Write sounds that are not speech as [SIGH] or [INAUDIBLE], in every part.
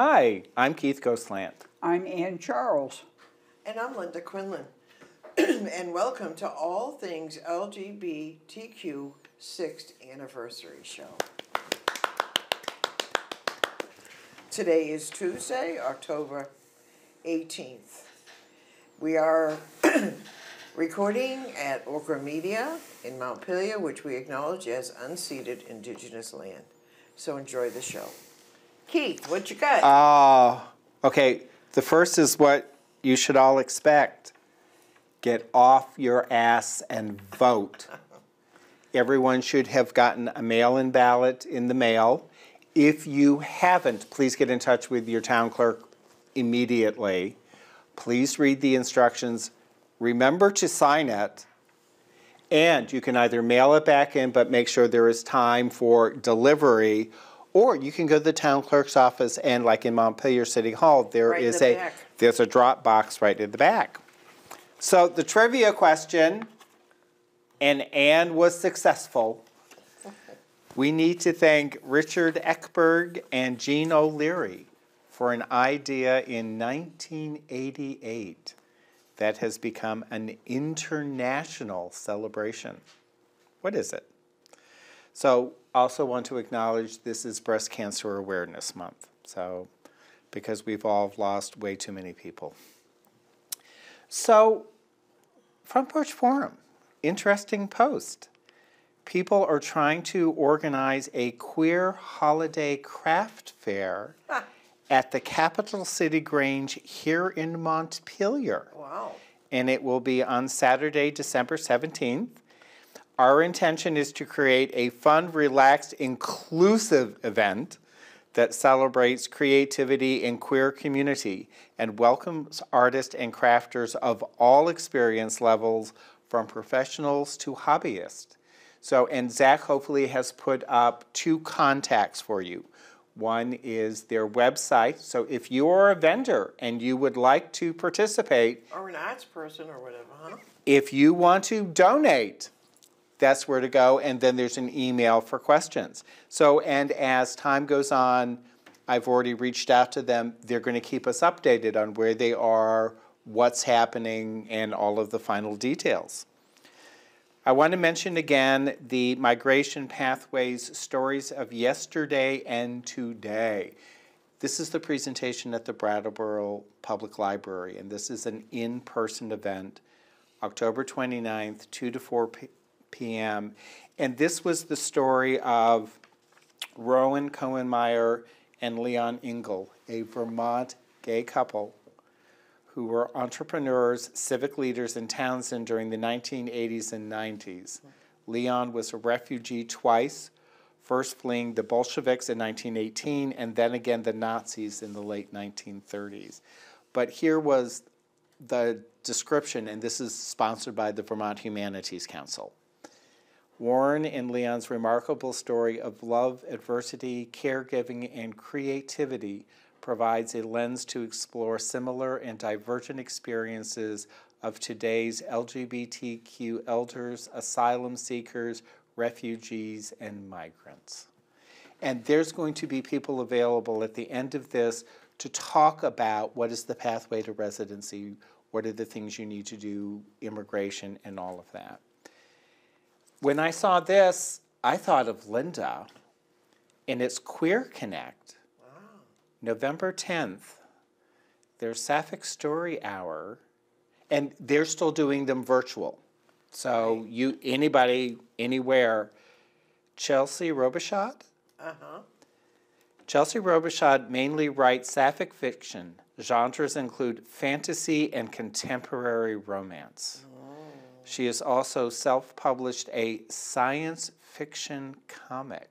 Hi, I'm Keith Goslant. I'm Ann Charles. And I'm Linda Quinlan. [CLEARS THROAT] and welcome to All Things LGBTQ 6th Anniversary Show. Today is Tuesday, October 18th. We are [CLEARS THROAT] recording at ORCA Media in Montpelier, which we acknowledge as unceded indigenous land. So enjoy the show. Keith, what you got? Oh, okay. The first is what you should all expect get off your ass and vote. Everyone should have gotten a mail in ballot in the mail. If you haven't, please get in touch with your town clerk immediately. Please read the instructions. Remember to sign it. And you can either mail it back in, but make sure there is time for delivery, or you can go to the town clerk's office and, like in Montpelier City Hall, there Right is the a back. there's a drop box right in the back. So the trivia question, and Anne was successful. We need to thank Richard Eichberg and Jean O'Leary for an idea in 1988 that has become an international celebration. What is it? So, also want to acknowledge this is Breast Cancer Awareness Month. So, because we've all lost way too many people. So, Front Porch Forum, interesting post. People are trying to organize a queer holiday craft fair [LAUGHS] at the Capital City Grange here in Montpelier wow. and it will be on Saturday, December 17th. Our intention is to create a fun, relaxed, inclusive event that celebrates creativity in queer community and welcomes artists and crafters of all experience levels from professionals to hobbyists. So, and Zach hopefully has put up two contacts for you. One is their website. So if you're a vendor and you would like to participate, Or an arts person or whatever, huh? if you want to donate, that's where to go. And then there's an email for questions. So, and as time goes on, I've already reached out to them. They're going to keep us updated on where they are, what's happening, and all of the final details. I want to mention again the Migration Pathways Stories of Yesterday and Today. This is the presentation at the Brattleboro Public Library, and this is an in person event, October 29th, 2 to 4 p- p.m. And this was the story of Warren Cohenmeyer and Leon Engel, a Vermont gay couple who were entrepreneurs, civic leaders in Townshend during the 1980s and 90s. Leon was a refugee twice, first fleeing the Bolsheviks in 1918 and then again the Nazis in the late 1930s. But here was the description, and this is sponsored by the Vermont Humanities Council. Warren and Leon's remarkable story of love, adversity, caregiving, and creativity provides a lens to explore similar and divergent experiences of today's LGBTQ elders, asylum seekers, refugees, and migrants. And there's going to be people available at the end of this to talk about what is the pathway to residency, what are the things you need to do, immigration, and all of that. When I saw this, I thought of Linda, and it's Queer Connect. November 10th, there's Sapphic Story Hour, and they're still doing them virtual. So you anybody anywhere, Chelsea Robichaud. Uh huh. Chelsea Robichaud mainly writes sapphic fiction. Genres include fantasy and contemporary romance. She has also self published a science fiction comic,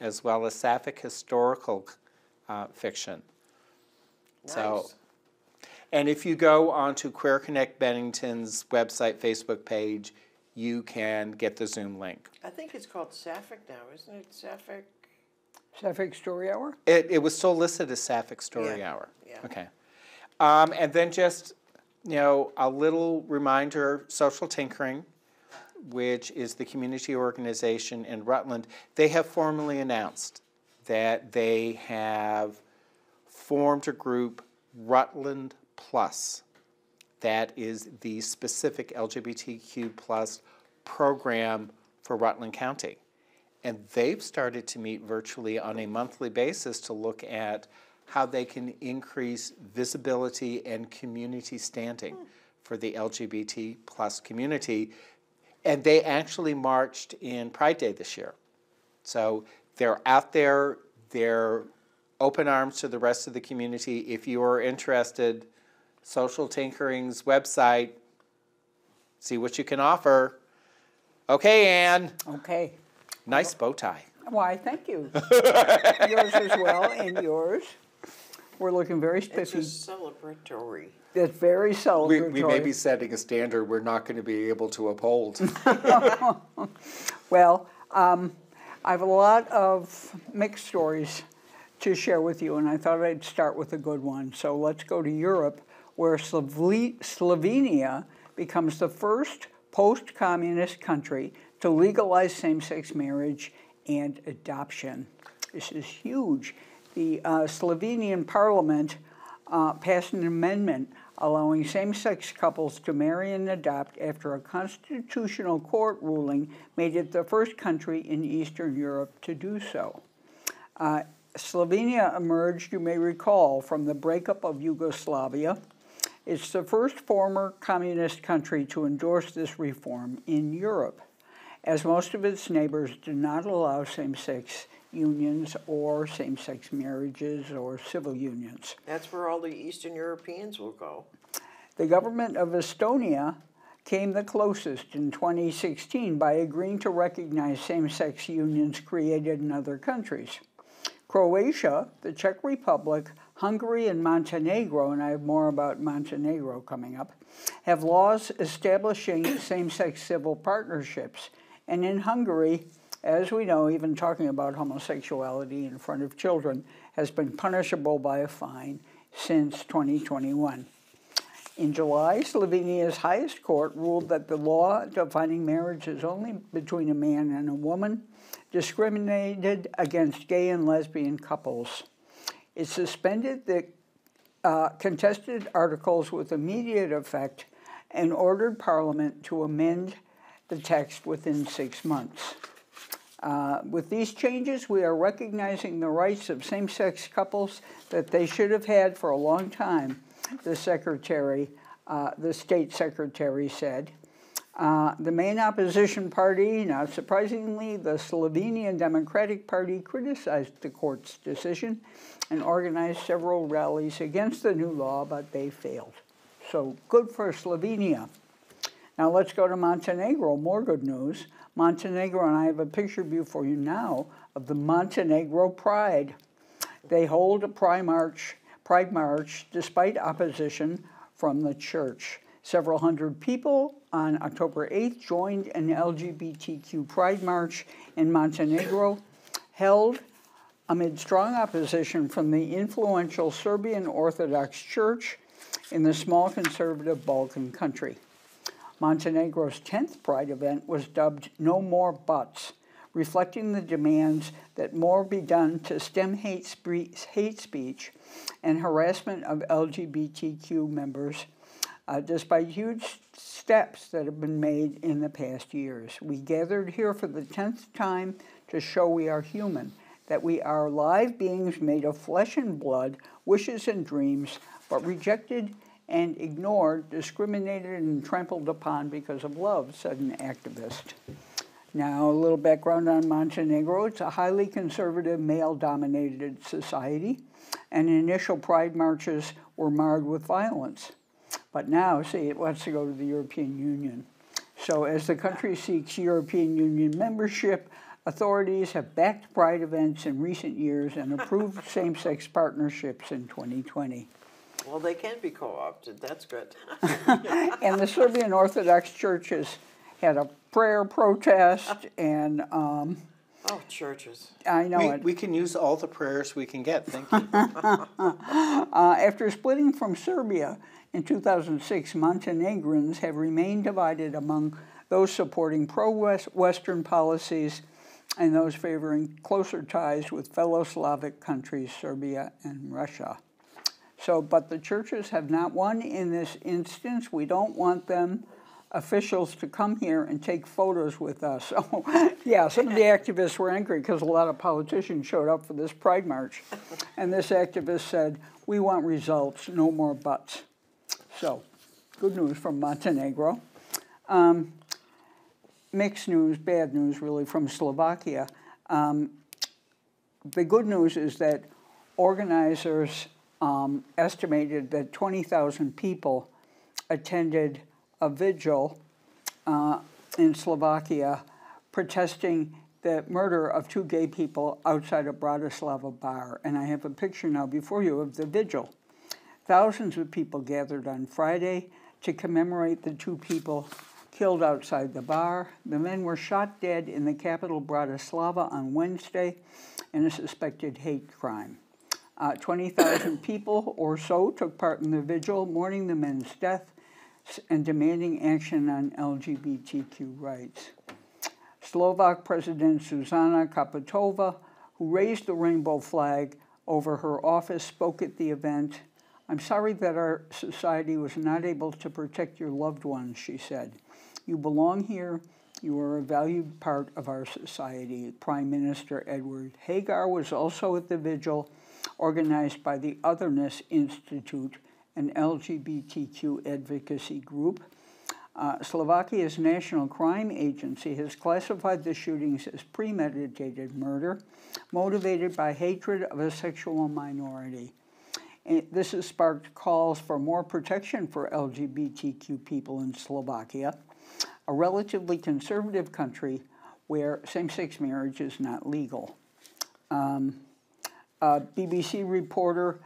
as well as sapphic historical uh, fiction. So, and if you go onto Queer Connect Bennington's website, Facebook page, you can get the Zoom link. I think it's called Sapphic now, isn't it? Sapphic? Sapphic Story Hour? It, it was still listed as Sapphic Story Yeah, Hour. yeah. Okay. Um, and then just, you know, a little reminder Social Tinkering, which is the community organization in Rutland, they have formally announced that they have formed a group, Rutland Plus, that is the specific LGBTQ plus program for Rutland County. And they've started to meet virtually on a monthly basis to look at how they can increase visibility and community standing for the LGBT plus community. And they actually marched in Pride Day this year. So they're out there, they're open arms to the rest of the community. If you are interested, Social Tinkering's website, see what you can offer. Okay, Anne, Okay. nice bow tie. Why, thank you. [LAUGHS] yours as well, and yours. We're looking very It's spiffy. a celebratory. It's very celebratory. we may be setting a standard we're not going to be able to uphold. [LAUGHS] [LAUGHS] Well, um, I have a lot of mixed stories to share with you, and I thought I'd start with a good one. So let's go to Europe, where Slovenia, Slovenia becomes the first post communist country to legalize same sex marriage and adoption. This is huge. The uh, Slovenian parliament uh, passed an amendment allowing same sex couples to marry and adopt after a constitutional court ruling made it the first country in Eastern Europe to do so. Uh, Slovenia emerged, you may recall, from the breakup of Yugoslavia. It's the first former communist country to endorse this reform in Europe, as most of its neighbors do not allow same sex unions or same sex marriages or civil unions. That's where all the Eastern Europeans will go. The government of Estonia came the closest in 2016 by agreeing to recognize same sex unions created in other countries. Croatia, the Czech Republic, Hungary, and Montenegro, and I have more about Montenegro coming up, have laws establishing same sex civil partnerships. And in Hungary, as we know, even talking about homosexuality in front of children has been punishable by a fine since 2021. In July, Slovenia's highest court ruled that the law defining marriage as only between a man and a woman discriminated against gay and lesbian couples. It suspended the uh, contested articles with immediate effect and ordered Parliament to amend the text within six months. Uh, with these changes, we are recognizing the rights of same sex couples that they should have had for a long time, the secretary, uh, the state secretary said. Uh, the main opposition party, not surprisingly, the Slovenian Democratic Party, criticized the court's decision and organized several rallies against the new law, but they failed. So good for Slovenia. Now let's go to Montenegro. More good news. Montenegro, and I have a picture view for you now of the Montenegro Pride. They hold a Pride March, Pride March despite opposition from the church. Several hundred people on October 8th joined an LGBTQ Pride March in Montenegro, held amid strong opposition from the influential Serbian Orthodox Church in the small conservative Balkan country. Montenegro's 10th Pride event was dubbed No More Buts, reflecting the demands that more be done to stem hate, spe- hate speech and harassment of LGBTQ members, uh, despite huge steps that have been made in the past years. We gathered here for the 10th time to show we are human, that we are live beings made of flesh and blood, wishes and dreams, but rejected and ignored, discriminated, and trampled upon because of love, said an activist. Now, a little background on Montenegro. It's a highly conservative, male dominated society, and initial pride marches were marred with violence. But now, see, it wants to go to the European Union. So, as the country seeks European Union membership, authorities have backed pride events in recent years and approved same sex partnerships in 2020. Well, they can be co-opted, that's good. [LAUGHS] And the Serbian Orthodox churches had a prayer protest, and um, Oh, churches. I know We, it. we can use all the prayers we can get, thank you. [LAUGHS] Uh, after splitting from Serbia in 2006, Montenegrins have remained divided among those supporting pro Western policies and those favoring closer ties with fellow Slavic countries, Serbia and Russia. So, but the churches have not won in this instance. We don't want them officials to come here and take photos with us. [LAUGHS] So, yeah, some of the activists were angry because a lot of politicians showed up for this Pride March. And this activist said, We want results, no more buts. So, good news from Montenegro. Um, mixed news, bad news really, from Slovakia. Um, the good news is that organizers um, estimated that 20,000 people attended a vigil uh, in Slovakia protesting the murder of two gay people outside a Bratislava bar. And I have a picture now before you of the vigil. Thousands of people gathered on Friday to commemorate the two people killed outside the bar. The men were shot dead in the capital Bratislava on Wednesday in a suspected hate crime. Uh, 20,000 [COUGHS] people or so took part in the vigil, mourning the men's death and demanding action on LGBTQ rights. Slovak President Zuzana Čaputová, who raised the rainbow flag over her office, spoke at the event. I'm sorry that our society was not able to protect your loved ones, she said. You belong here. You are a valued part of our society. Prime Minister Eduard Heger was also at the vigil organized by the Otherness Institute, an LGBTQ advocacy group. Uh, Slovakia's National Crime Agency has classified the shootings as premeditated murder motivated by hatred of a sexual minority. And this has sparked calls for more protection for LGBTQ people in Slovakia, a relatively conservative country where same sex marriage is not legal. Um, a BBC reporter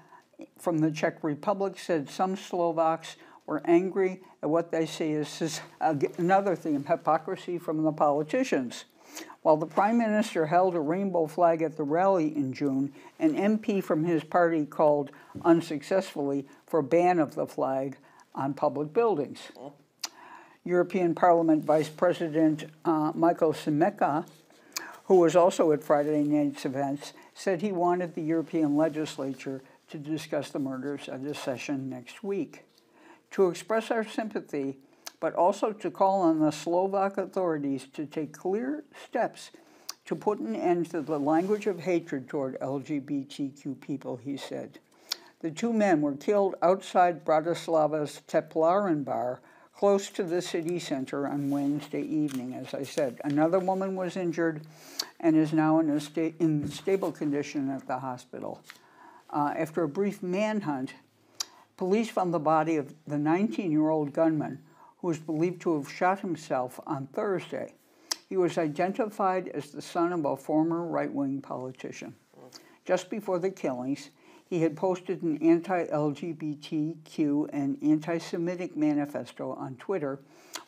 from the Czech Republic said some Slovaks were angry at what they see as another theme hypocrisy from the politicians. While the Prime Minister held a rainbow flag at the rally in June, an MP from his party called unsuccessfully for ban of the flag on public buildings. European Parliament Vice President uh, Michael Šimečka, who was also at Friday night's events, said he wanted the European legislature to discuss the murders at a session next week. To express our sympathy, but also to call on the Slovak authorities to take clear steps to put an end to the language of hatred toward LGBTQ people, he said. The two men were killed outside Bratislava's Teplaren bar, close to the city center on Wednesday evening, as I said. Another woman was injured and is now in, a sta- in stable condition at the hospital. Uh, after a brief manhunt, police found the body of the 19 year old gunman who was believed to have shot himself on Thursday. He was identified as the son of a former right wing politician. Just before the killings, he had posted an anti LGBTQ and anti Semitic manifesto on Twitter,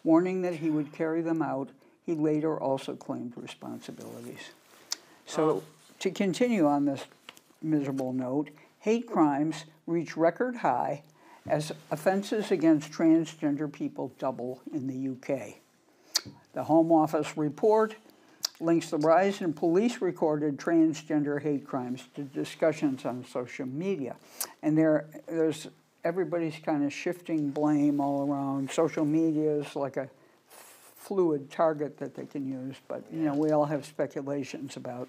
warning that he would carry them out. He later also claimed responsibilities. So, to continue on this miserable note, hate crimes reach record high as offenses against transgender people double in the UK. The Home Office report links the rise in police recorded transgender hate crimes to discussions on social media. And there, there's everybody's kind of shifting blame all around. Social media is like a fluid target that they can use, but you know, we all have speculations about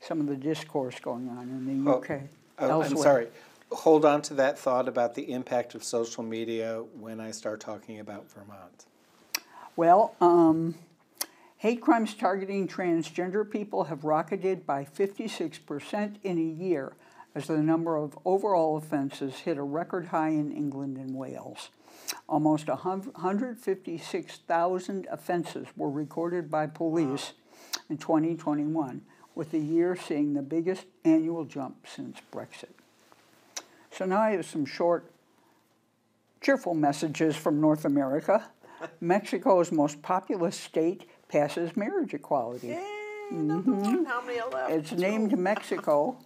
some of the discourse going on in the Oh, UK. Oh, I'm sorry. Hold on to that thought about the impact of social media when I start talking about Vermont. Well, um, hate crimes targeting transgender people have rocketed by 56% in a year as the number of overall offenses hit a record high in England and Wales. Almost 156,000 offenses were recorded by police in 2021, with the year seeing the biggest annual jump since Brexit. So now I have some short, cheerful messages from North America. [LAUGHS] Mexico's most populous state passes marriage equality. Yay, one. How many left? Mm-hmm. It's named Mexico,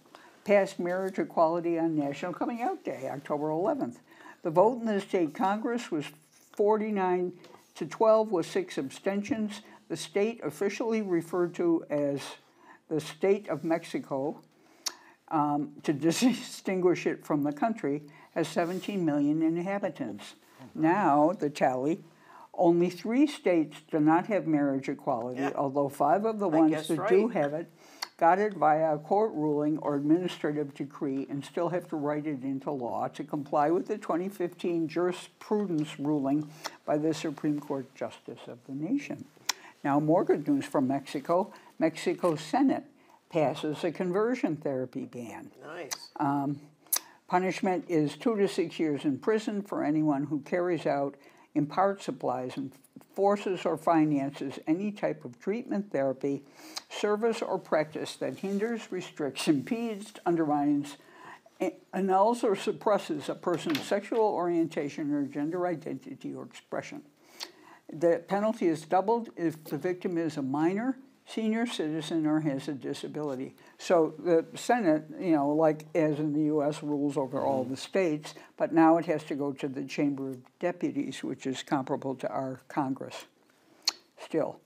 passed marriage equality on National Coming Out Day, October 11th. The vote in the state Congress was 49 to 12 with six abstentions. The state officially referred to as the State of Mexico um, to [LAUGHS] distinguish it from the country, has 17 million inhabitants. Now, the tally, only three states do not have marriage equality, Yeah. although five of the I ones that do have it got it via a court ruling or administrative decree and still have to write it into law to comply with the 2015 jurisprudence ruling by the Supreme Court Justice of the nation. Now, more good news from Mexico. Mexico Senate passes a conversion therapy ban. Nice. Um, punishment is two to six years in prison for anyone who carries out, imparts supplies, and forces or finances any type of treatment, therapy, service, or practice that hinders, restricts, impedes, undermines, a- annuls, or suppresses a person's sexual orientation or gender identity or expression. The penalty is doubled if the victim is a minor, senior citizen, or has a disability. So the Senate, you know, like as in the US, rules over all the states, but now it has to go to the Chamber of Deputies, which is comparable to our Congress. Still,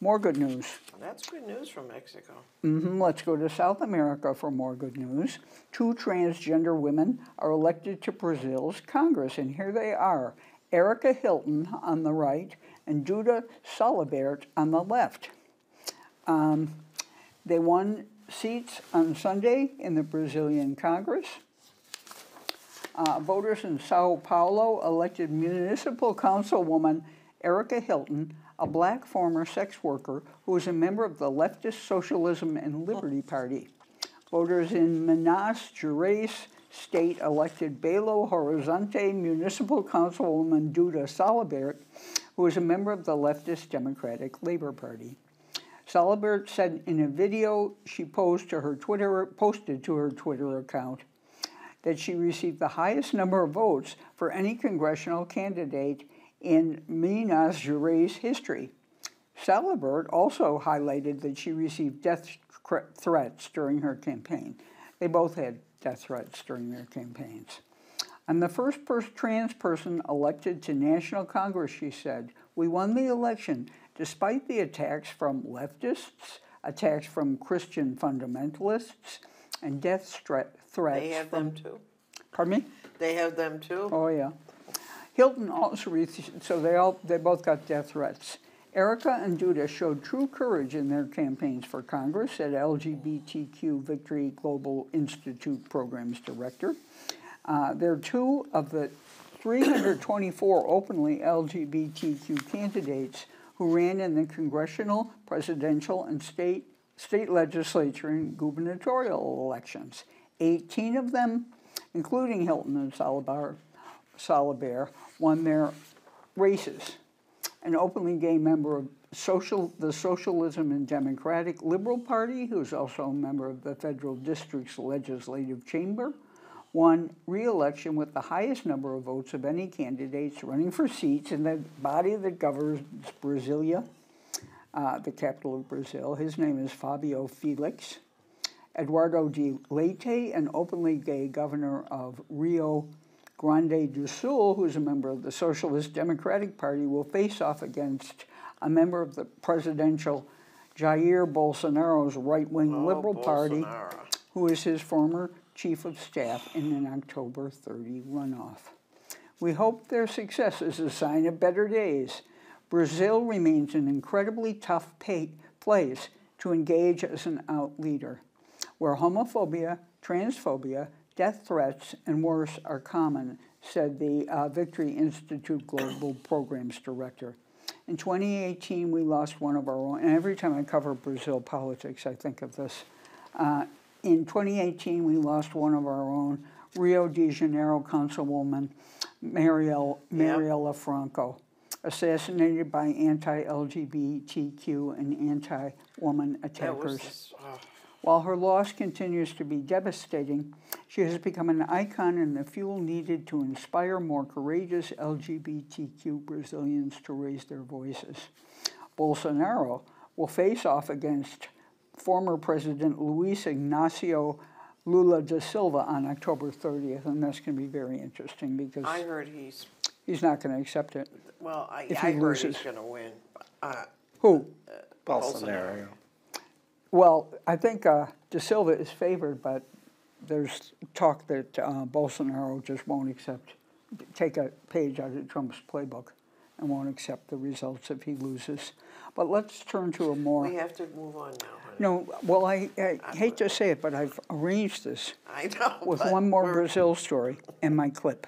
more good news. That's good news from Mexico. hmm let's go to South America for more good news. Two transgender women are elected to Brazil's Congress, and here they are Erika Hilton on the right and Duda Salabert on the left. Um, they won seats on Sunday in the Brazilian Congress. Uh, voters in Sao Paulo elected municipal councilwoman Erika Hilton, a black former sex worker who was a member of the leftist Socialism and Liberty Party. Voters in Minas Gerais state elected Belo Horizonte municipal councilwoman Duda Salabert, who is a member of the leftist Democratic Labor Party. Salabert said in a video she posted to her Twitter, posted to her Twitter account that she received the highest number of votes for any congressional candidate in Minas Gerais history. Salabert also highlighted that she received death threats during her campaign. They both had death threats during their campaigns. I'm the first trans person elected to National Congress, she said. We won the election despite the attacks from leftists, attacks from Christian fundamentalists, and death threat- threats They have from them too. Pardon me? They have them too. Oh yeah. Hilton also received, so they all they both got death threats. Erika and Duda showed true courage in their campaigns for Congress, said LGBTQ Victory Global Institute Programs Director. Uh, they're two of the 324 openly LGBTQ candidates who ran in the congressional, presidential, and state state legislature and gubernatorial elections. 18 of them, including Hilton and Salabert, Salabert won their races. An openly gay member of social, the Socialism and Democratic Liberal Party, who's also a member of the federal district's legislative chamber, won re-election with the highest number of votes of any candidates running for seats in the body that governs Brasilia, uh, the capital of Brazil. His name is Fabio Felix. Eduardo de Leite, an openly gay governor of Rio Grande do Sul, who is a member of the Socialist Democratic Party, will face off against a member of the presidential Jair Bolsonaro's right wing Oh, Liberal Party, who is his former chief of staff in an October 30 runoff. We hope their success is a sign of better days. Brazil remains an incredibly tough place to engage as an out leader, where homophobia, transphobia, death threats, and worse are common, said the uh, Victory Institute Global Programs Director. In 2018, we lost one of our own, and every time I cover Brazil politics, I think of this. Uh, in 2018, we lost one of our own, Rio de Janeiro Councilwoman Marielle, Mariella Franco, assassinated by anti-LGBTQ and anti-woman attackers. oh, While her loss continues to be devastating, she has become an icon and the fuel needed to inspire more courageous LGBTQ Brazilians to raise their voices. Bolsonaro will face off against former President Luiz Ignacio Lula da Silva on October 30th, and that's going to be very interesting because I heard he's, he's not going to accept it. well, I, If he I heard he's gonna win. Uh, Who? Bolsonaro. Well, I think uh, Da Silva is favored, but there's talk that uh, Bolsonaro just won't accept, take a page out of Trump's playbook and won't accept the results if he loses. But let's turn to a more. We have to move on now. No, well, I, I hate to say it, but I've arranged this I know, with one more Brazil story and my clip.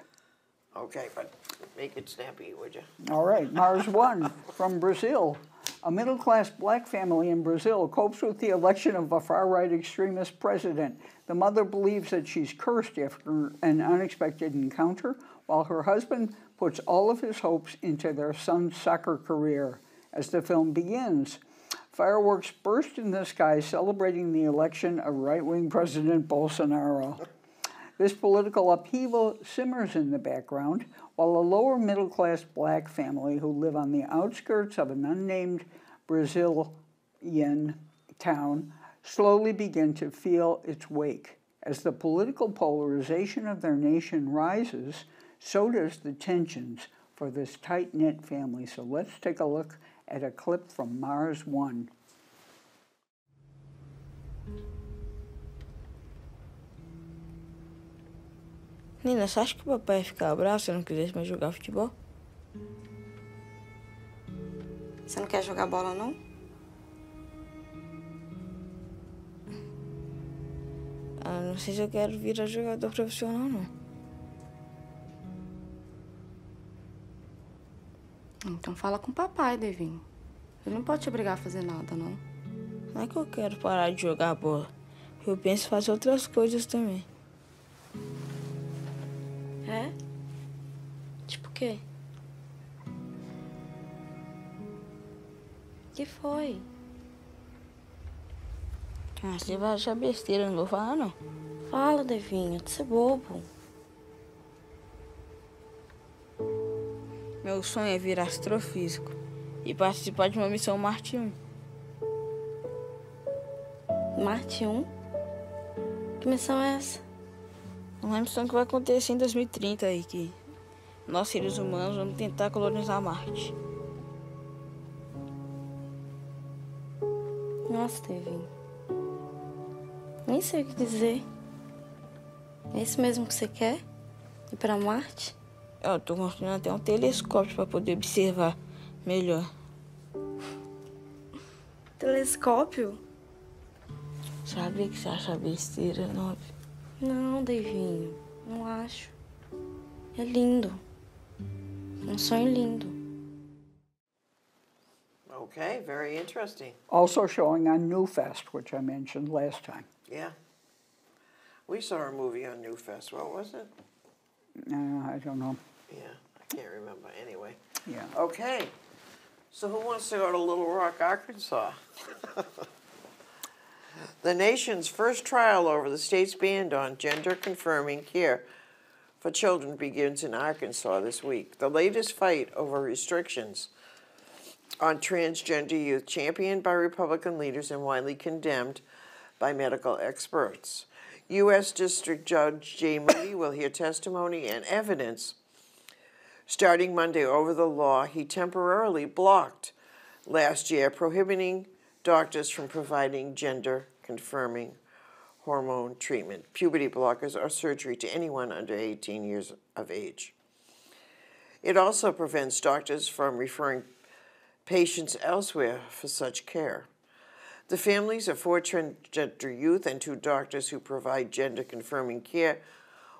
Okay, but make it snappy, would you? All right, Mars One from Brazil. A middle class black family in Brazil copes with the election of a far right extremist president. The mother believes that she's cursed after an unexpected encounter, while her husband puts all of his hopes into their son's soccer career. As the film begins, fireworks burst in the sky celebrating the election of right wing President Bolsonaro. This political upheaval simmers in the background while a lower middle class black family who live on the outskirts of an unnamed Brazilian town slowly begin to feel its wake. As the political polarization of their nation rises, so does the tensions for this tight knit family. So let's take a look at a clip from Mars One. Nina, você acha que o papai ia ficar bravo se eu não quisesse mais jogar futebol? Você não quer jogar bola, não? Ah, não sei se eu quero virar jogador profissional, não. Então fala com o papai, Devinho. Ele não pode te obrigar a fazer nada, não. Não é que eu quero parar de jogar bola. Eu penso em fazer outras coisas também. É? Tipo o quê? que foi? Ah, você vai achar besteira, não vou falar, não. Fala, Devinho, de ser bobo. Meu sonho é virar astrofísico e participar de uma missão Marte 1. Marte 1? Que missão é essa? Uma missão que vai acontecer em 2030 aí, que nós seres humanos vamos tentar colonizar Marte. Nossa, Devinho. Nem sei o que dizer. É isso mesmo que você quer? Ir pra Marte? Eu tô construindo até um telescópio para poder observar melhor. Telescópio? Sabia que você acha besteira, não? Não, Devinho. Não acho. É lindo. Um sonho lindo. Okay, very interesting. Also showing on Newfest, which I mentioned last time. Yeah. We saw a movie on New Fest. What was it? Uh, I don't know. Yeah, I can't remember. Anyway. Yeah. Okay. So who wants to go to Little Rock, Arkansas? [LAUGHS] the nation's first trial over the state's ban on gender confirming care for children begins in Arkansas this week. The latest fight over restrictions on transgender youth, championed by Republican leaders and widely condemned by medical experts. U.S. District Judge Jay Moody will hear testimony and evidence starting Monday over the law he temporarily blocked last year, prohibiting doctors from providing gender confirming hormone treatment, puberty blockers, or surgery to anyone under 18 years of age. It also prevents doctors from referring patients elsewhere for such care. The families of four transgender youth and two doctors who provide gender confirming care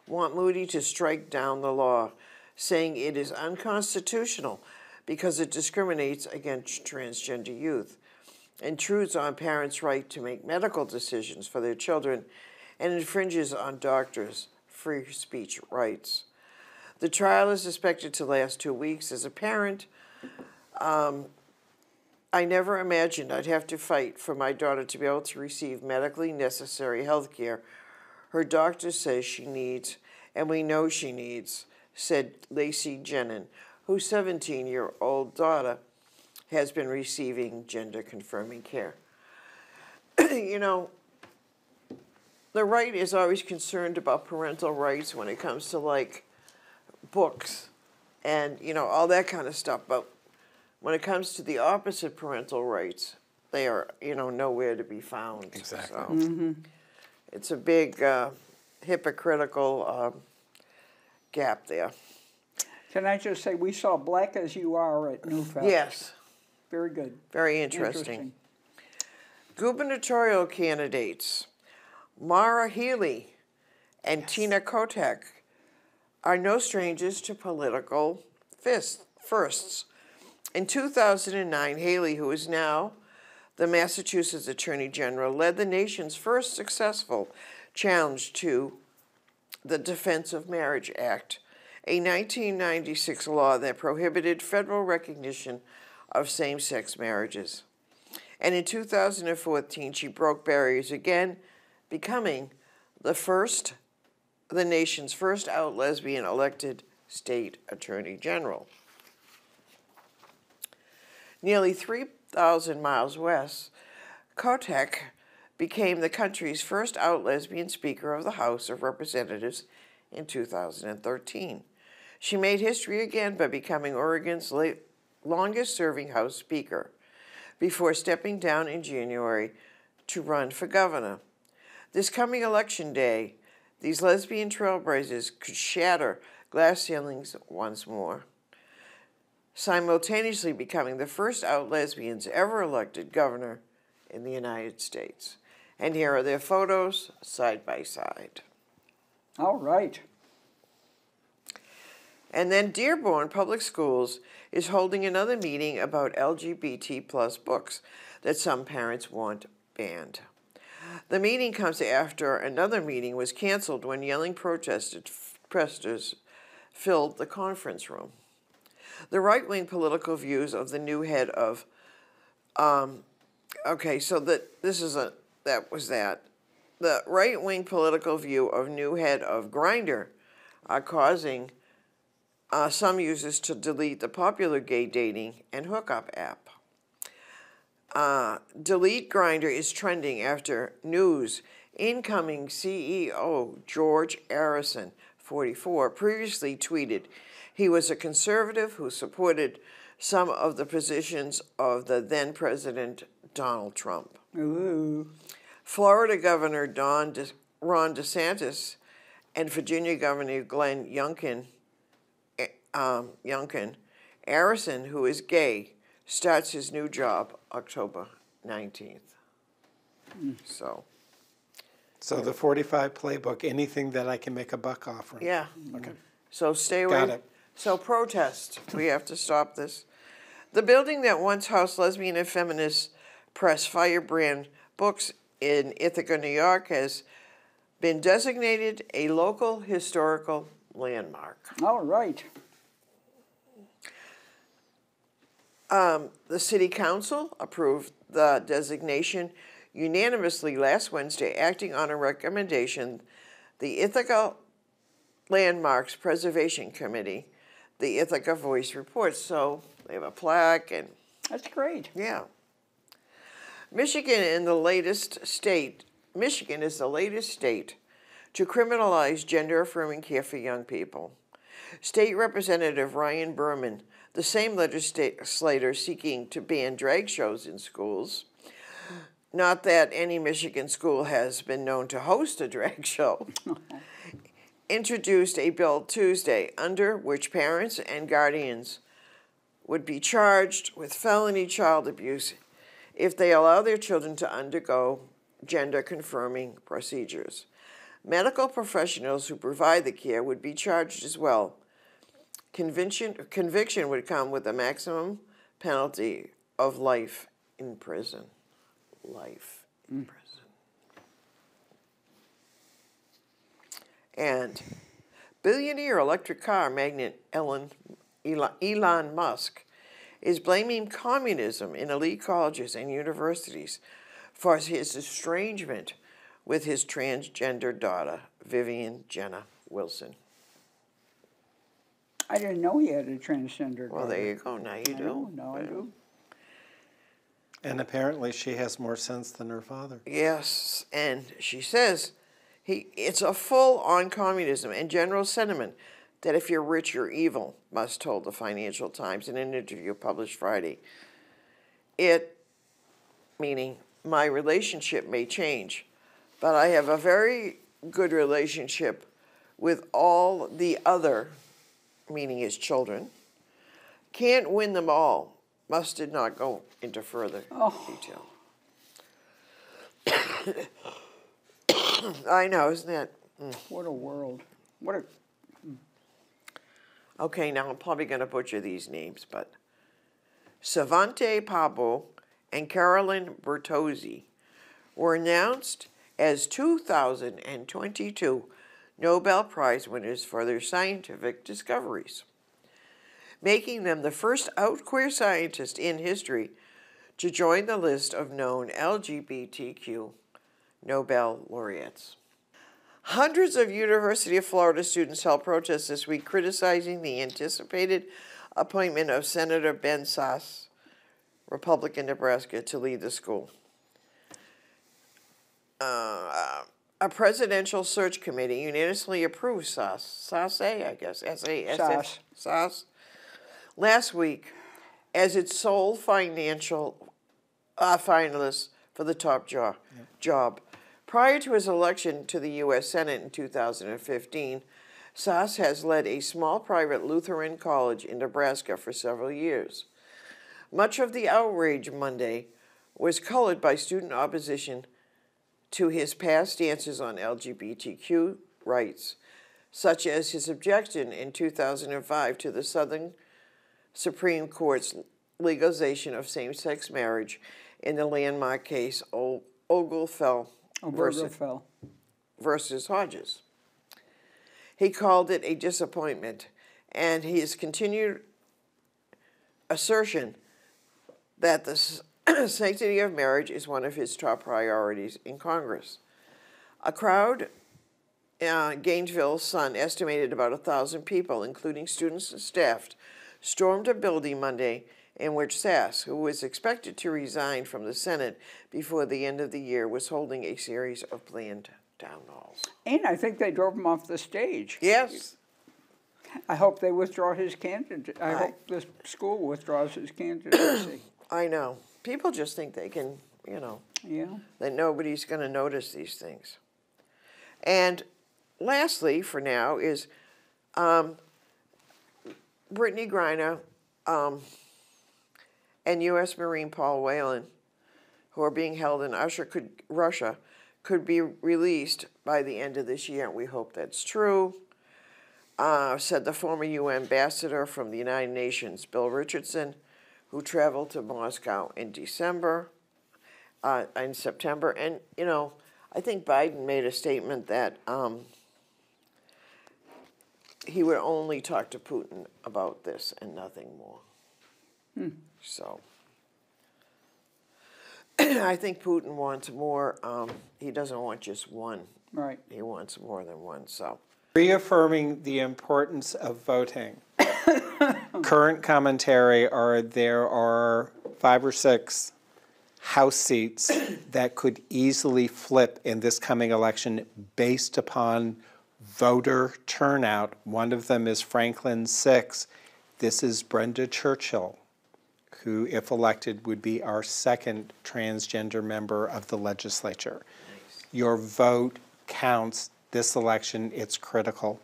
want Moody to strike down the law, saying it is unconstitutional because it discriminates against transgender youth, intrudes on parents' right to make medical decisions for their children, and infringes on doctors' free speech rights. The trial is expected to last two weeks. As a parent, um, I never imagined I'd have to fight for my daughter to be able to receive medically necessary health care her doctor says she needs, and we know she needs, said Lacey Jennen, whose 17 year old daughter has been receiving gender confirming care. [CLEARS THROAT] you know, the right is always concerned about parental rights when it comes to like books and, you know, all that kind of stuff. But when it comes to the opposite parental rights, they are, you know, nowhere to be found. Exactly. So It's a big, uh, hypocritical um, gap there. Can I just say, we saw Black as You Are at Newfest. Yes, Very good. very interesting. Gubernatorial candidates Maura Healey and Tina Kotek are no strangers to political fist, firsts. In 2009, Healey, who is now the Massachusetts Attorney General, led the nation's first successful challenge to the Defense of Marriage Act, a 1996 law that prohibited federal recognition of same sex marriages. And in 2014, she broke barriers again, becoming the first, the nation's first out lesbian elected state attorney general. Nearly 3,000 miles west, Kotek became the country's first out lesbian Speaker of the House of Representatives in 2013. She made history again by becoming Oregon's longest serving House Speaker before stepping down in January to run for governor. This coming election day, these lesbian trailblazers could shatter glass ceilings once more, simultaneously becoming the first out lesbians ever elected governor in the United States. And here are their photos side by side. All right. And then Dearborn Public Schools is holding another meeting about LGBT plus books that some parents want banned. The meeting comes after another meeting was canceled when yelling protesters filled the conference room. The right wing political views of the new head of, um, okay, so that this is a that was that. The right wing political view of new head of Grindr are causing uh, some users to delete the popular gay dating and hookup app. Uh, delete Grindr is trending after news incoming CEO George Arison, 44, previously tweeted he was a conservative who supported some of the positions of the then President Donald Trump. Ooh. Florida Governor Don De- Ron DeSantis and Virginia Governor Glenn Youngkin, eh, um, Youngkin, Arison, who is gay, starts his new job October 19th. Mm. So. So the 45 playbook, anything that I can make a buck off from. Yeah. Okay. So stay away. Got it. So protest. we have to stop this. The building that once housed lesbian and feminist press Firebrand Books in Ithaca, New York, has been designated a local historical landmark. All right. Um, the City Council approved the designation unanimously last Wednesday, acting on a recommendation. The Ithaca Landmarks Preservation Committee, the Ithaca Voice reports. So they have a plaque and. That's great. Yeah. Michigan in the latest state, Michigan is the latest state to criminalize gender affirming care for young people. State Representative Ryan Berman, the same legislator seeking to ban drag shows in schools, not that any Michigan school has been known to host a drag show, [LAUGHS] introduced a bill Tuesday under which parents and guardians would be charged with felony child abuse if they allow their children to undergo gender confirming procedures. Medical professionals who provide the care would be charged as well. Conviction, conviction would come with a maximum penalty of life in prison. Life in mm. prison. And billionaire electric car magnate Elon, Elon Musk is blaming communism in elite colleges and universities for his estrangement with his transgender daughter, Vivian Jenna Wilson. I didn't know he had a transgender Well, there you go. Now you I do. do. Now I do. And apparently she has more sense than her father. Yes, and she says he it's a full on communism and general sentiment that if you're rich, you're evil, Musk told the Financial Times in an interview published Friday. It, meaning my relationship may change, but I have a very good relationship with all the other, meaning his children, can't win them all. Musk did not go into further oh. detail. [COUGHS] I know, isn't that? Mm. What a world. What a Okay, now I'm probably going to butcher these names, but Savante Pabo and Carolyn Bertozzi were announced as 2022 Nobel Prize winners for their scientific discoveries, making them the first out queer scientist in history to join the list of known LGBTQ Nobel laureates. Hundreds of University of Florida students held protests this week criticizing the anticipated appointment of Senator Ben Sasse, Republican Nebraska, to lead the school. Uh, a presidential search committee unanimously approved Sass, Sasse, I guess, S-A-S-S, Sass, last week as its sole financial uh, finalist for the top job. job. Prior to his election to the U.S. Senate in 2015, Sasse has led a small private Lutheran college in Nebraska for several years. Much of the outrage Monday was colored by student opposition to his past stances on LGBTQ rights, such as his objection in 2005 to the Southern Supreme Court's legalization of same sex marriage in the landmark case O- Oglethell versus, versus Hodges. He called it a disappointment, and his continued assertion that the [CLEARS THROAT] sanctity of marriage is one of his top priorities in Congress. A crowd, uh, Gainesville Sun estimated about a thousand people, including students and staff, stormed a building Monday in which Sasse, who was expected to resign from the Senate before the end of the year, was holding a series of planned town halls. And I think they drove him off the stage. Yes, I hope they withdraw his candidate. I I- hope this school withdraws his candidacy. [COUGHS] I know. People just think they can, you know. yeah. that nobody's going to notice these things. And lastly, for now, is um, Brittney Griner um, and U.S. Marine Paul Whelan, who are being held in could, Russia, could be released by the end of this year. We hope that's true. Uh, said the former UN ambassador from the United Nations, Bill Richardson, who traveled to Moscow in December uh, in September. And, you know, I think Biden made a statement that um, he would only talk to Putin about this and nothing more. So [CLEARS THROAT] I think Putin wants more. Um, he doesn't want just one, Right. he wants more than one. So, Reaffirming the importance of voting. [COUGHS] Current commentary are there are five or six House seats [COUGHS] that could easily flip in this coming election based upon voter turnout. One of them is Franklin Six. This is Brenda Churchill, who, if elected, would be our second transgender member of the legislature. Your vote counts this election, it's critical.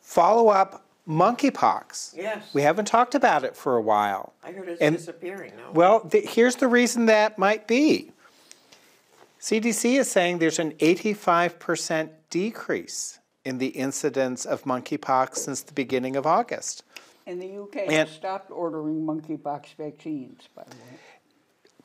Follow up monkeypox. Yes. We haven't talked about it for a while. I heard it's And- disappearing now. Well, th- here's the reason that might be. CDC is saying there's an 85% decrease in the incidence of monkeypox since the beginning of August. And the UK And- has stopped ordering monkeypox vaccines, by the way.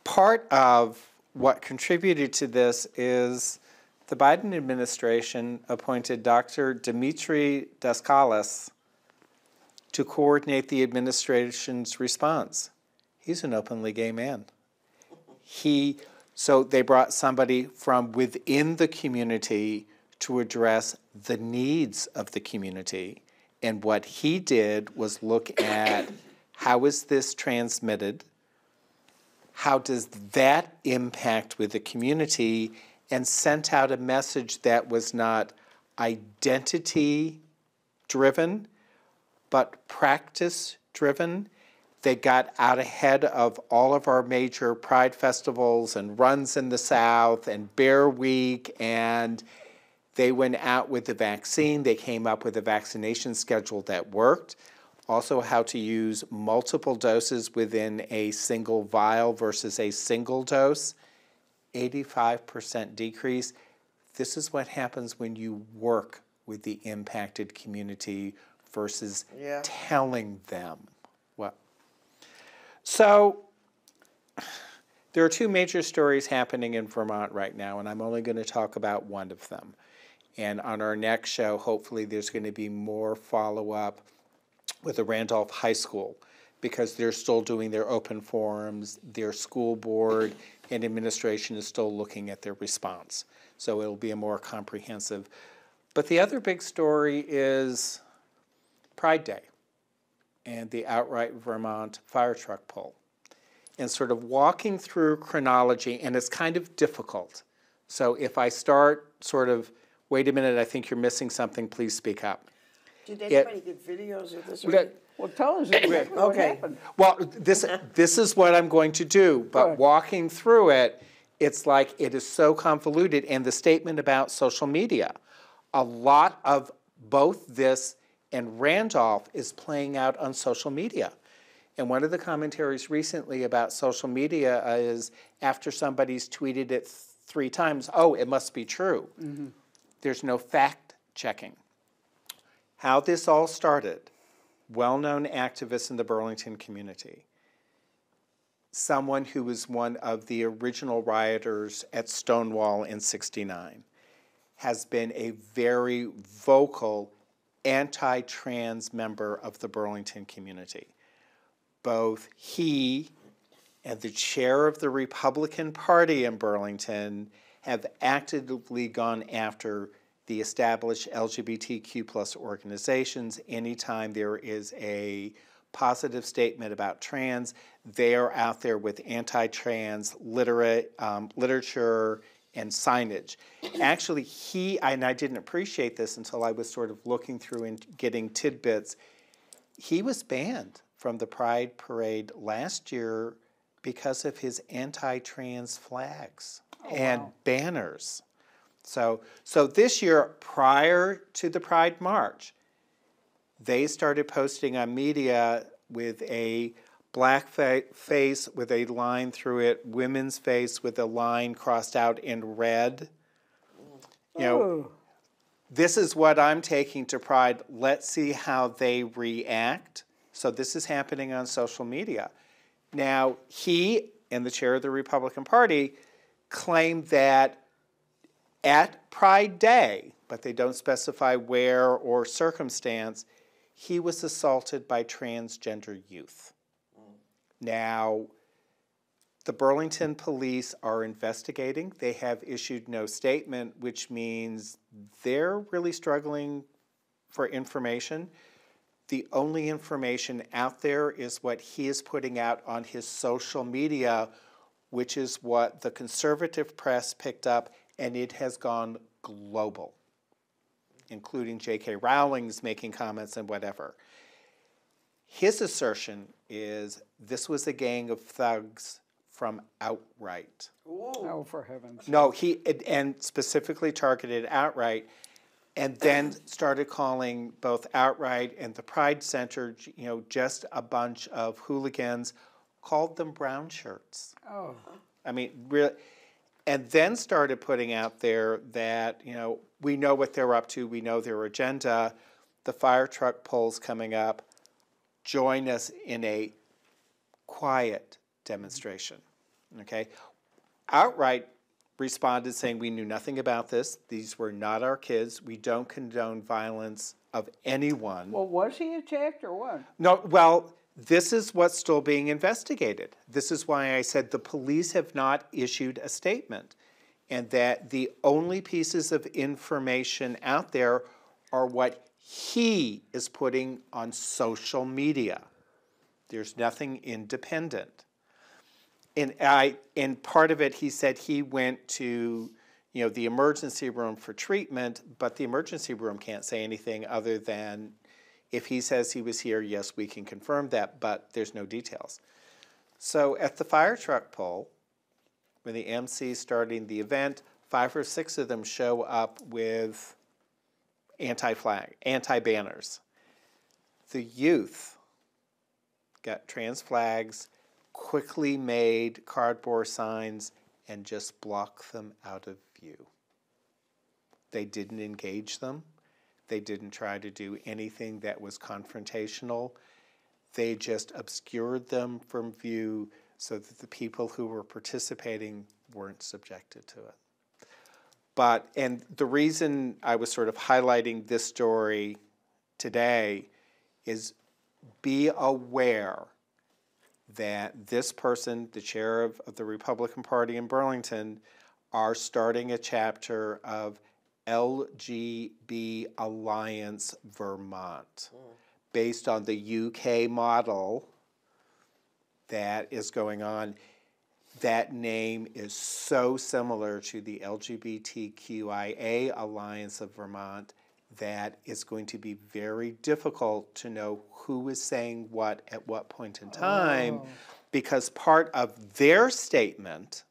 Part of what contributed to this is the Biden administration appointed Dr. Demetre Daskalakis to coordinate the administration's response. He's an openly gay man. He so they brought somebody from within the community to address the needs of the community. And what he did was look at how is this transmitted? How does that impact with the community? And sent out a message that was not identity driven, but practice driven They got out ahead of all of our major pride festivals and runs in the South and Bear Week, and they went out with the vaccine. They came up with a vaccination schedule that worked. Also, how to use multiple doses within a single vial versus a single dose. 85% decrease. This is what happens when you work with the impacted community versus Yeah. telling them what. So, there are two major stories happening in Vermont right now, and I'm only going to talk about one of them. And on our next show, hopefully, there's going to be more follow up with the Randolph High School because they're still doing their open forums, their school board and administration is still looking at their response. So it'll be a more comprehensive. But the other big story is Pride Day and the Outright Vermont fire truck pull. And sort of walking through chronology, and it's kind of difficult. So if I start sort of, wait a minute, I think you're missing something, please speak up. Did anybody get videos of this? That- Well, tell us exactly what Okay. happened. Well, this, this is what I'm going to do, but walking through it, it's like it is so convoluted. And the statement about social media, a lot of both this and Randolph is playing out on social media. And one of the commentaries recently about social media is after somebody's tweeted it three times, oh, it must be true. Mm-hmm. There's no fact checking. How this all started well known activist in the Burlington community, someone who was one of the original rioters at Stonewall in 69, has been a very vocal anti trans member of the Burlington community. Both he and the chair of the Republican Party in Burlington have actively gone after the established LGBTQ plus organizations. Anytime there is a positive statement about trans, they are out there with anti-trans literate um, literature and signage. Actually, he and I didn't appreciate this until I was sort of looking through and getting tidbits. He was banned from the Pride Parade last year because of his anti-trans flags Oh, and banners. So, so this year, prior to the Pride March, they started posting on media with a black fa- face with a line through it, women's face with a line crossed out in red. You know, Oh, this is what I'm taking to Pride. Let's see how they react. So this is happening on social media. Now, he and the chair of the Republican Party claim that at Pride Day, but they don't specify where or circumstance, he was assaulted by transgender youth. Now, the Burlington police are investigating. They have issued no statement, which means they're really struggling for information. The only information out there is what he is putting out on his social media, which is what the conservative press picked up, and it has gone global, including J.K. Rowling's making comments and whatever. His assertion is this was a gang of thugs from outright. oh, for heaven's sake. No, he and specifically targeted outright, and then started calling both outright and the Pride Center, you know, just a bunch of hooligans. Called them brown shirts. Oh, I mean, really, and then started putting out there that you know we know what they're up to, we know their agenda. The fire truck polls coming up. Join us in a quiet demonstration. Okay, outright responded saying we knew nothing about this. These were not our kids. We don't condone violence of anyone. well, was he attacked or what? No, well, this is what's still being investigated. This is why I said the police have not issued a statement, and that the only pieces of information out there are what he is putting on social media. There's nothing independent. And I, and part of it, he said he went to, you know, the emergency room for treatment, but the emergency room can't say anything other than If he says he was here, yes, we can confirm that, but there's no details. So at the fire truck pull, when the MC is starting the event, five or six of them show up with anti-flag, anti-banners. The youth got trans flags, quickly made cardboard signs, and just blocked them out of view. They didn't engage them. They didn't try to do anything that was confrontational. They just obscured them from view so that the people who were participating weren't subjected to it. But, and the reason I was sort of highlighting this story today is be aware that this person, the chair of, of the Republican Party in Burlington, are starting a chapter of LGB Alliance Vermont hmm. based on the UK model that is going on. That name is so similar to the LGBTQIA Alliance of Vermont that it's going to be very difficult to know who is saying what at what point in time oh. because part of their statement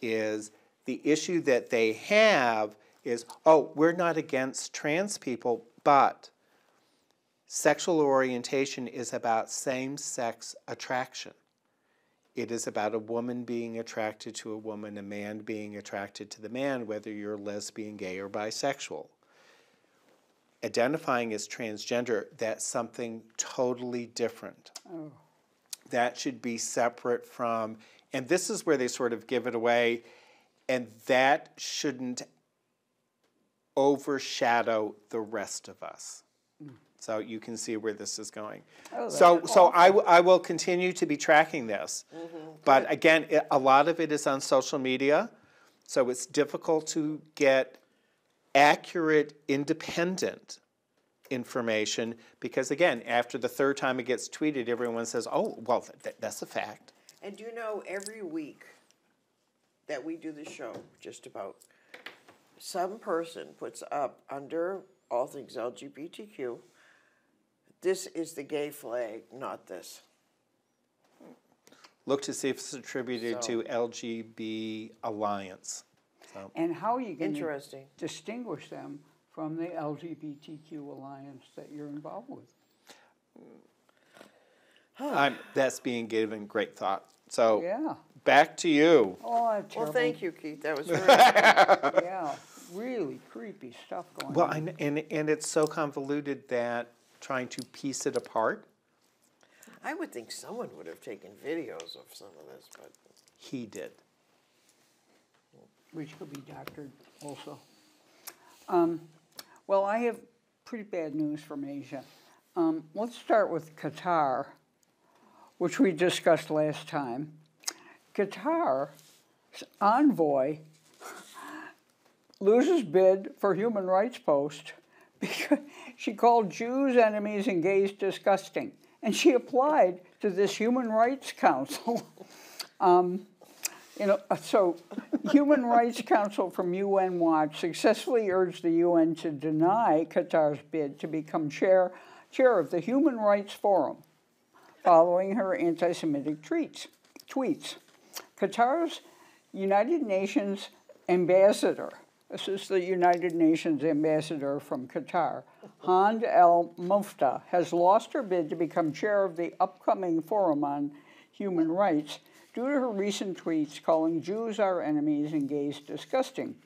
is the issue that they have is oh, we're not against trans people, but sexual orientation is about same sex attraction. It is about a woman being attracted to a woman, a man being attracted to the man, whether you're lesbian, gay, or bisexual. Identifying as transgender, that's something totally different. Oh. That should be separate from, and this is where they sort of give it away, and that shouldn't overshadow the rest of us. So you can see where this is going. Oh, so, so I, I will continue to be tracking this. Mm-hmm. But again, it, a lot of it is on social media, so it's difficult to get accurate, independent information because, again, after the third time it gets tweeted, everyone says, oh, well, th- th- that's a fact. And do you know, every week that we do the show, just about, some person puts up under all things LGBTQ, this is the gay flag, not this. Look to see if it's attributed So- to LGB Alliance. So, And how are you going to Interesting. distinguish them from the LGBTQ alliance that you're involved with? I'm, that's being given great thought. So Yeah. back to you. Oh, Well, thank you, Keith, that was [LAUGHS] very, Yeah, really creepy stuff going Well, on. Well, kn- and, and it's so convoluted that trying to piece it apart, I would think someone would have taken videos of some of this, but he did. which could be doctored also. Um, well, I have pretty bad news from Asia. Um, let's start with Qatar, which we discussed last time. Qatar's envoy loses bid for human rights post [LAUGHS] because she called Jews enemies and gays disgusting. And she applied to this Human Rights Council [LAUGHS] You know, uh, so Human Rights Council from UN Watch successfully urged the UN to deny Qatar's bid to become chair, chair of the Human Rights Forum following her anti-Semitic tweets. tweets. Qatar's United Nations ambassador, this is the United Nations ambassador from Qatar, Hand El Mufta, has lost her bid to become chair of the upcoming Forum on Human Rights due to her recent tweets calling Jews our enemies and gays disgusting,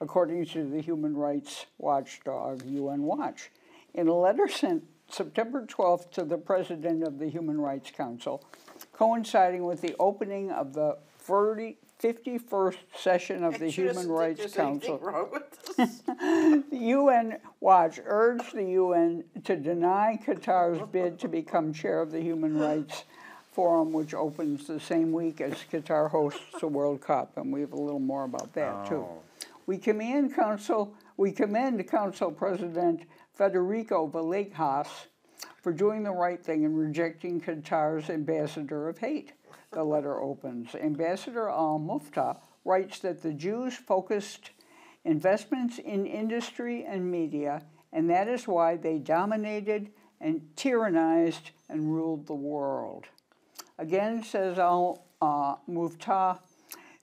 according to the human rights watchdog UN Watch. In a letter sent September 12th to the president of the Human Rights Council, coinciding with the opening of the 30, 51st session of the Human think Rights there's Council. wrong with [LAUGHS] this. The UN Watch urged the UN to deny Qatar's bid to become chair of the Human Rights Forum, which opens the same week as Qatar hosts the World Cup, and we have a little more about that too. Oh. We commend Council, we commend Council President Federico Villegas for doing the right thing and rejecting Qatar's ambassador of hate. The letter opens. Ambassador Al Mufta writes that the Jews focused investments in industry and media, and that is why they dominated and tyrannized and ruled the world. Again, says Al uh, Muftah,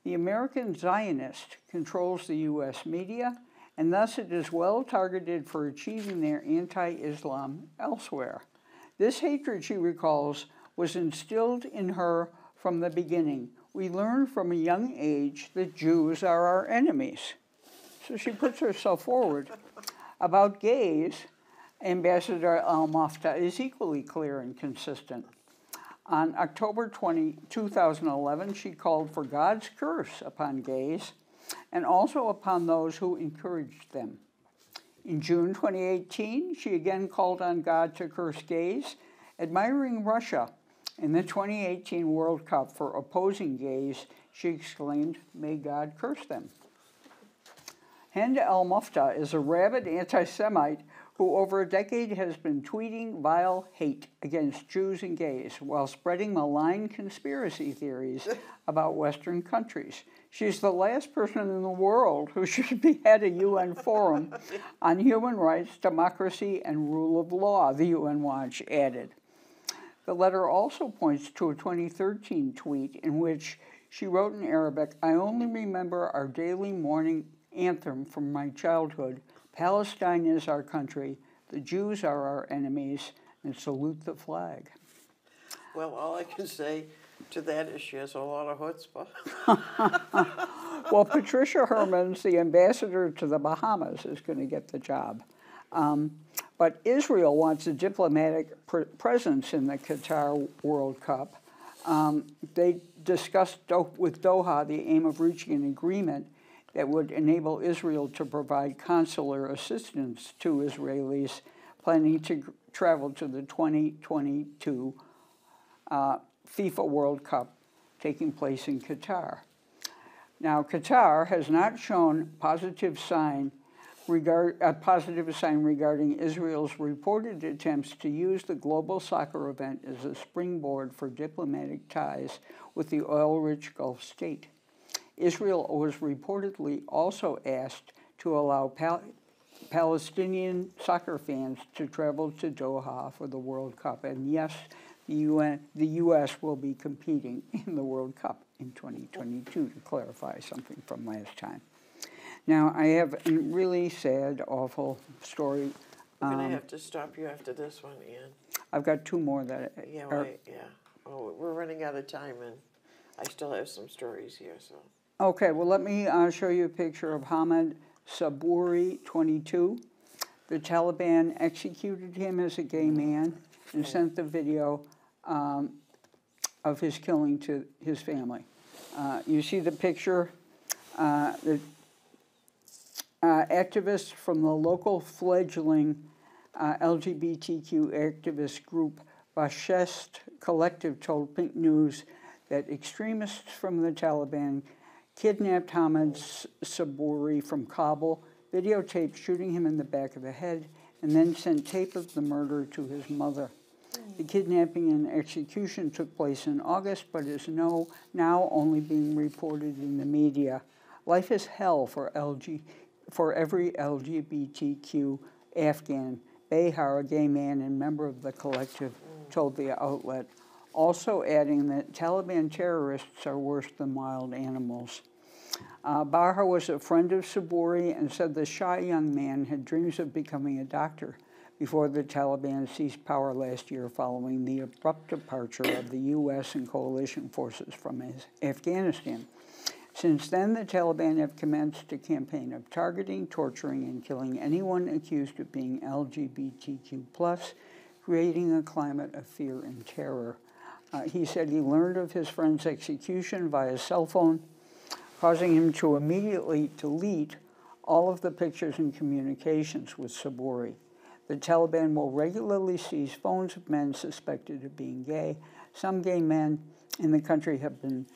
the American Zionist controls the U.S. media, and thus it is well targeted for achieving their anti Islam elsewhere. This hatred, she recalls, was instilled in her from the beginning. We learn from a young age that Jews are our enemies. So she puts herself forward. About gays, Ambassador Al Mufta is equally clear and consistent. On October 20, 2011, she called for God's curse upon gays and also upon those who encouraged them. In June 2018, she again called on God to curse gays, admiring Russia. In the 2018 World Cup for opposing gays, she exclaimed, May God curse them. Hind El Mufta is a rabid anti Semite who over a decade has been tweeting vile hate against Jews and gays while spreading malign conspiracy theories [LAUGHS] about Western countries. She's the last person in the world who [LAUGHS] should be at a UN forum on human rights, democracy, and rule of law, the UN Watch added. The letter also points to a 2013 tweet in which she wrote in Arabic I only remember our daily morning anthem from my childhood Palestine is our country, the Jews are our enemies, and salute the flag. Well, all I can say to that is she has a lot of chutzpah. [LAUGHS] well, Patricia Hermans, the ambassador to the Bahamas, is going to get the job. Um, but Israel wants a diplomatic pr- presence in the Qatar World Cup. Um, they discussed do- with Doha the aim of reaching an agreement that would enable Israel to provide consular assistance to Israelis planning to travel to the 2022 uh, FIFA World Cup taking place in Qatar. Now, Qatar has not shown positive sign regard, a positive sign regarding Israel's reported attempts to use the global soccer event as a springboard for diplomatic ties with the oil-rich Gulf state. Israel was reportedly also asked to allow Pal- Palestinian soccer fans to travel to Doha for the World Cup. And yes, the, UN, the U.S. will be competing in the World Cup in 2022, to clarify something from last time. Now, I have a really sad, awful story. I'm gonna Um, have to stop you after this one, Ian. I've got two more that Yeah, are, wait, yeah. Oh, we're running out of time and I still have some stories here, so. Okay, well, let me uh, show you a picture of Hamid Saburi, 22. The Taliban executed him as a gay man and sent the video um, of his killing to his family. Uh, you see the picture. Uh, the uh, activists from the local fledgling uh, LGBTQ activist group Bashest Collective told Pink News that extremists from the Taliban kidnapped Hamid Saburi from Kabul, videotaped shooting him in the back of the head, and then sent tape of the murder to his mother. The kidnapping and execution took place in August, but is no, now only being reported in the media. Life is hell for, LG, for every LGBTQ Afghan. Behar, a gay man and member of the collective, told the outlet also adding that Taliban terrorists are worse than wild animals. Uh, Bahar was a friend of Saburi and said the shy young man had dreams of becoming a doctor before the Taliban seized power last year following the abrupt departure of the U.S. and coalition forces from Afghanistan. Since then, the Taliban have commenced a campaign of targeting, torturing, and killing anyone accused of being LGBTQ, creating a climate of fear and terror. Uh, he said he learned of his friend's execution via cell phone, causing him to immediately delete all of the pictures and communications with Saburi. The Taliban will regularly seize phones of men suspected of being gay. Some gay men in the country have been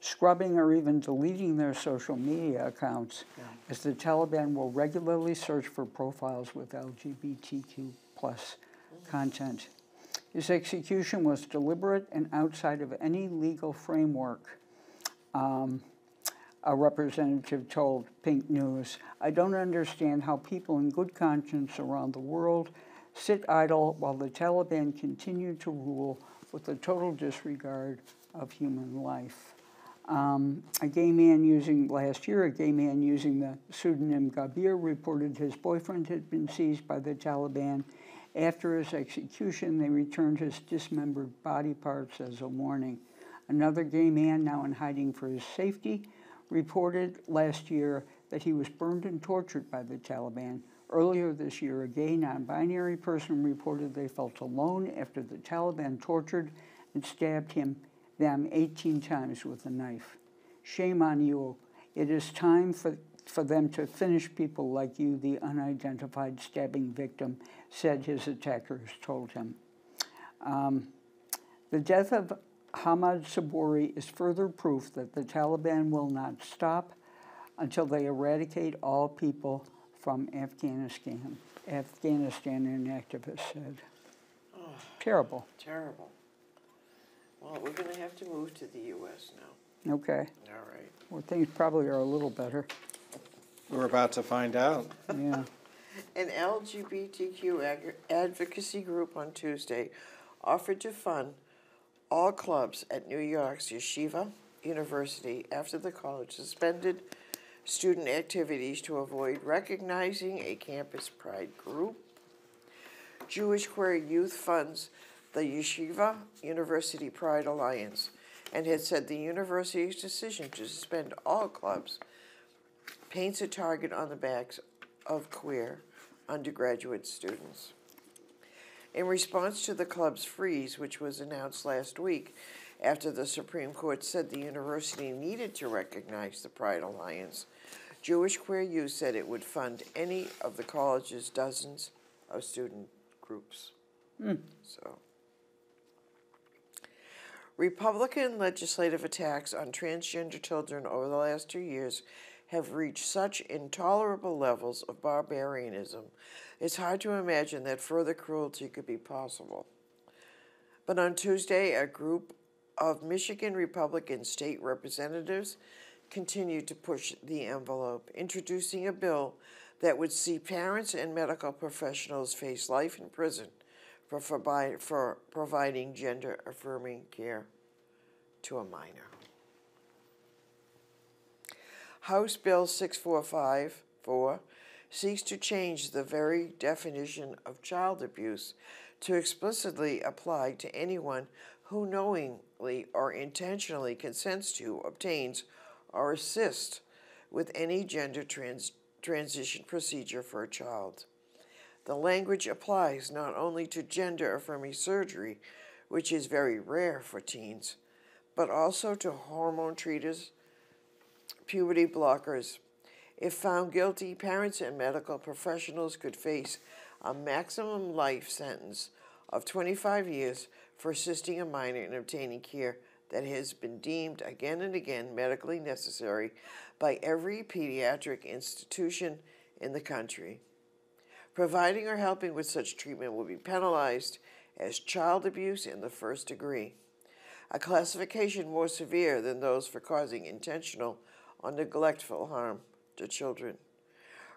scrubbing or even deleting their social media accounts yeah. as the Taliban will regularly search for profiles with LGBTQ plus content. His execution was deliberate and outside of any legal framework. Um, a representative told Pink News, I don't understand how people in good conscience around the world sit idle while the Taliban continue to rule with a total disregard of human life. Um, a gay man using, last year, a gay man using the pseudonym Gabir reported his boyfriend had been seized by the Taliban. After his execution, they returned his dismembered body parts as a warning. Another gay man, now in hiding for his safety, reported last year that he was burned and tortured by the Taliban. Earlier this year, a gay non binary person reported they felt alone after the Taliban tortured and stabbed him them 18 times with a knife. Shame on you. It is time for, for them to finish people like you, the unidentified stabbing victim, said his attackers told him. Um, the death of Hamad Saburi is further proof that the Taliban will not stop until they eradicate all people from Afghanistan. Afghanistan, an activist said. Terrible. Terrible. Well, we're gonna have to move to the US now. Okay. All right. Well, things probably are a little better. We're about to find out. Yeah. An LGBTQ ag- advocacy group on Tuesday offered to fund all clubs at New York's Yeshiva University after the college suspended student activities to avoid recognizing a campus pride group. Jewish Queer Youth funds the Yeshiva University Pride Alliance and had said the university's decision to suspend all clubs paints a target on the backs of queer undergraduate students. In response to the club's freeze, which was announced last week after the Supreme Court said the university needed to recognize the Pride Alliance, Jewish Queer Youth said it would fund any of the college's dozens of student groups. Hmm. So. Republican legislative attacks on transgender children over the last two years have reached such intolerable levels of barbarianism, it's hard to imagine that further cruelty could be possible. But on Tuesday, a group of Michigan Republican state representatives continued to push the envelope, introducing a bill that would see parents and medical professionals face life in prison for, for, for providing gender affirming care to a minor. House Bill 6454 seeks to change the very definition of child abuse to explicitly apply to anyone who knowingly or intentionally consents to, obtains, or assists with any gender trans- transition procedure for a child. The language applies not only to gender affirming surgery, which is very rare for teens, but also to hormone treaters, puberty blockers. If found guilty, parents and medical professionals could face a maximum life sentence of 25 years for assisting a minor in obtaining care that has been deemed again and again medically necessary by every pediatric institution in the country. Providing or helping with such treatment will be penalized as child abuse in the first degree, a classification more severe than those for causing intentional or neglectful harm to children.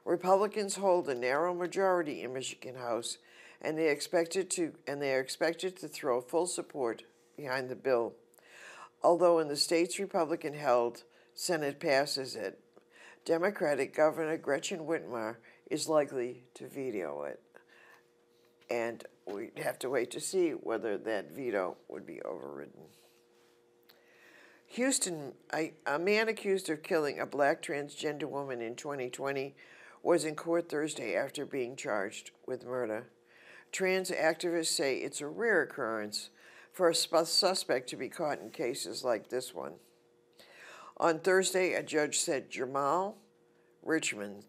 Republicans hold a narrow majority in Michigan House, and they expected to and they are expected to throw full support behind the bill. Although in the state's Republican held Senate passes it, Democratic Governor Gretchen Whitmer is likely to veto it. And we'd have to wait to see whether that veto would be overridden. Houston, a, a man accused of killing a black transgender woman in 2020 was in court Thursday after being charged with murder. Trans activists say it's a rare occurrence for a suspect to be caught in cases like this one. On Thursday, a judge said Jamal Richmond's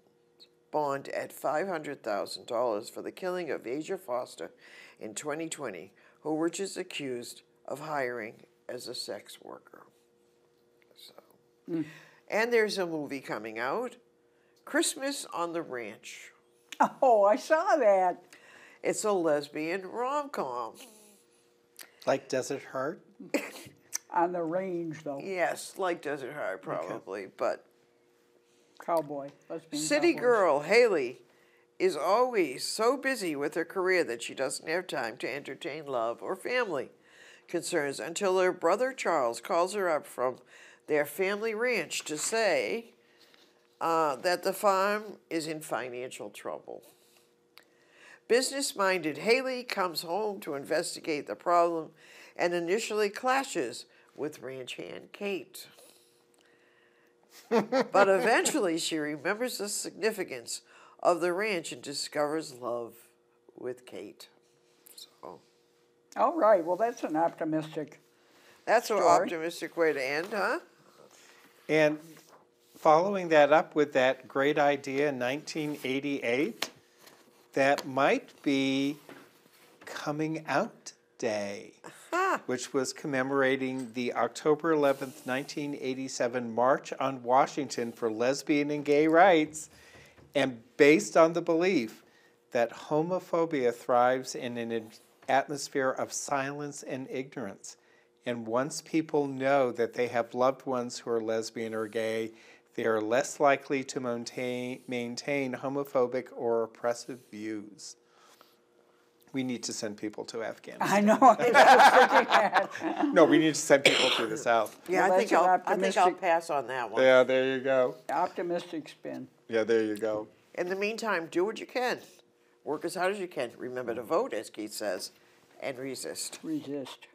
bond at $500,000 for the killing of Asia Foster in 2020, who Rich is accused of hiring as a sex worker. So, hmm. and there's a movie coming out, Christmas on the Ranch. Oh, I saw that. It's a lesbian rom com. Like Desert Heart? [LAUGHS] On the range, though. Yes, like Desert Heart, probably, but Cowboy. Lesbian City cowboys. girl Haley is always so busy with her career that she doesn't have time to entertain love or family concerns until her brother Charles calls her up from their family ranch to say uh, that the farm is in financial trouble. Business minded Haley comes home to investigate the problem and initially clashes with ranch hand Kate. But eventually she remembers the significance of the ranch and discovers love with Kate. So All right, well, that's an optimistic. that's an Story. optimistic way to end, huh? And following that up with that great idea in 1988, that might be Coming Out Day, Ah. which was commemorating the October 11th, 1987 March on Washington for lesbian and gay rights, and based on the belief that homophobia thrives in an atmosphere of silence and ignorance. And once people know that they have loved ones who are lesbian or gay, they are less likely to maintain, maintain homophobic or oppressive views. We need to send people to Afghanistan. I know, I was. [LAUGHS] No, we need to send people to the [COUGHS] South. Yeah, Well, I think I'll, I think I'll pass on that one. Yeah, there you go. Optimistic spin. Yeah, there you go. In the meantime, do what you can. Work as hard as you can. Remember to vote, as Keith says, and resist. Resist.